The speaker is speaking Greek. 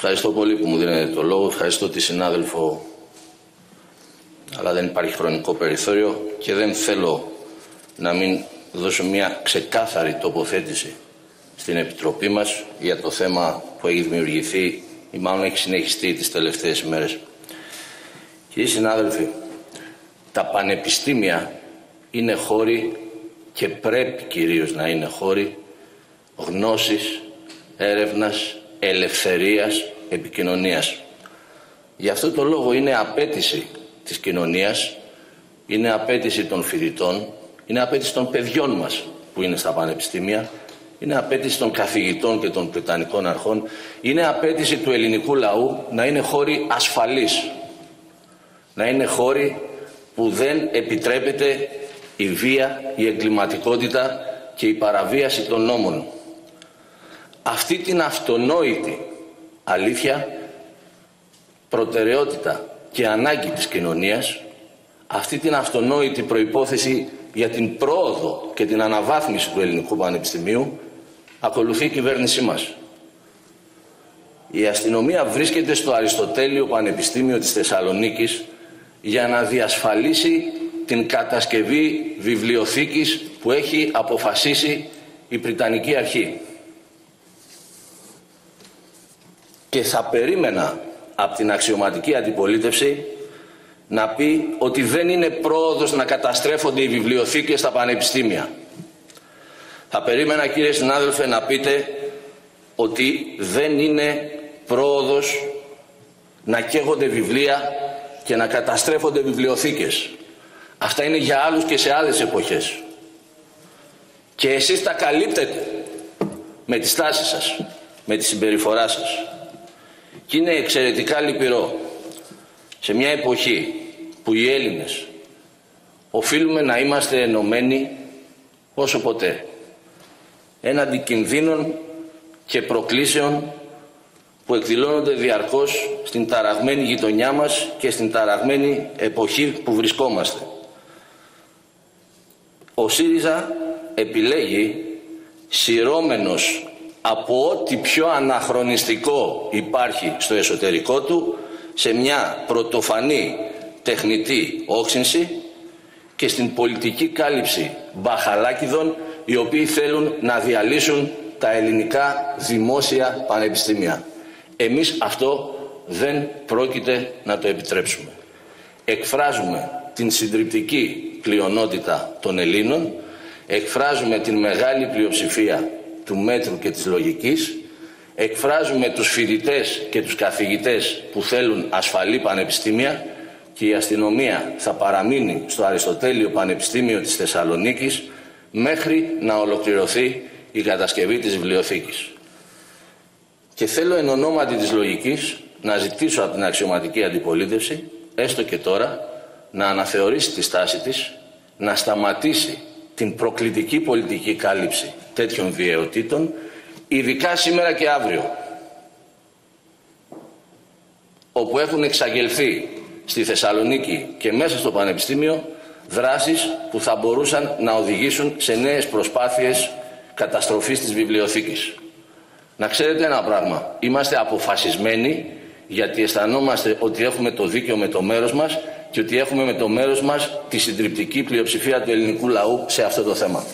ευχαριστώ πολύ που μου δίνετε το λόγο. Ευχαριστώ τη συνάδελφο, αλλά δεν υπάρχει χρονικό περιθώριο και δεν θέλω να μην δώσω μια ξεκάθαρη τοποθέτηση στην Επιτροπή μας για το θέμα που έχει δημιουργηθεί ή μάλλον έχει συνεχιστεί τις τελευταίες ημέρες. Κύριοι συνάδελφοι, τα πανεπιστήμια είναι χώροι και πρέπει κυρίως να είναι χώροι γνώσης, έρευνας, ελευθερίας, επικοινωνίας. Γι' αυτό το λόγο είναι απέτηση της κοινωνίας, είναι απέτηση των φοιτητών, είναι απέτηση των παιδιών μας που είναι στα πανεπιστήμια, είναι απέτηση των καθηγητών και των πριτανικών αρχών, είναι απέτηση του ελληνικού λαού να είναι χώροι ασφαλείς, να είναι χώροι που δεν επιτρέπεται η βία, η εγκληματικότητα και η παραβίαση των νόμων. Αυτή την αυτονόητη αλήθεια, προτεραιότητα και ανάγκη της κοινωνίας, αυτή την αυτονόητη προϋπόθεση για την πρόοδο και την αναβάθμιση του ελληνικού πανεπιστημίου, ακολουθεί η κυβέρνησή μας. Η αστυνομία βρίσκεται στο Αριστοτέλειο Πανεπιστήμιο της Θεσσαλονίκης για να διασφαλίσει την κατασκευή βιβλιοθήκης που έχει αποφασίσει η Πριτανική Αρχή. Και θα περίμενα από την αξιωματική αντιπολίτευση να πει ότι δεν είναι πρόοδος να καταστρέφονται οι βιβλιοθήκες στα πανεπιστήμια. Θα περίμενα κύριε συνάδελφε να πείτε ότι δεν είναι πρόοδος να καίγονται βιβλία και να καταστρέφονται βιβλιοθήκες. Αυτά είναι για άλλους και σε άλλες εποχές. Και εσείς τα καλύπτετε με τη στάση σας, με τη συμπεριφορά σας. Και είναι εξαιρετικά λυπηρό σε μια εποχή που οι Έλληνες οφείλουμε να είμαστε ενωμένοι όσο ποτέ έναντι κινδύνων και προκλήσεων που εκδηλώνονται διαρκώς στην ταραγμένη γειτονιά μας και στην ταραγμένη εποχή που βρισκόμαστε. Ο ΣΥΡΙΖΑ επιλέγει σειρώμενος από ό,τι πιο αναχρονιστικό υπάρχει στο εσωτερικό του σε μια πρωτοφανή τεχνητή όξυνση και στην πολιτική κάλυψη μπαχαλάκιδων οι οποίοι θέλουν να διαλύσουν τα ελληνικά δημόσια πανεπιστήμια. Εμείς αυτό δεν πρόκειται να το επιτρέψουμε. Εκφράζουμε την συντριπτική πλειονότητα των Ελλήνων, εκφράζουμε την μεγάλη πλειοψηφία του μέτρου και της λογικής, εκφράζουμε τους φοιτητές και τους καθηγητές που θέλουν ασφαλή πανεπιστήμια και η αστυνομία θα παραμείνει στο Αριστοτέλειο Πανεπιστήμιο της Θεσσαλονίκης μέχρι να ολοκληρωθεί η κατασκευή της βιβλιοθήκης. Και θέλω εν ονόματι της λογικής να ζητήσω από την αξιωματική αντιπολίτευση, έστω και τώρα, να αναθεωρήσει τη στάση της, να σταματήσει την προκλητική πολιτική κάλυψη τέτοιων βιαιοτήτων, ειδικά σήμερα και αύριο, όπου έχουν εξαγγελθεί στη Θεσσαλονίκη και μέσα στο Πανεπιστήμιο δράσεις που θα μπορούσαν να οδηγήσουν σε νέες προσπάθειες καταστροφής της βιβλιοθήκης. Να ξέρετε ένα πράγμα, είμαστε αποφασισμένοι γιατί αισθανόμαστε ότι έχουμε το δίκαιο με το μέρος μας και ότι έχουμε με το μέρος μας τη συντριπτική πλειοψηφία του ελληνικού λαού σε αυτό το θέμα.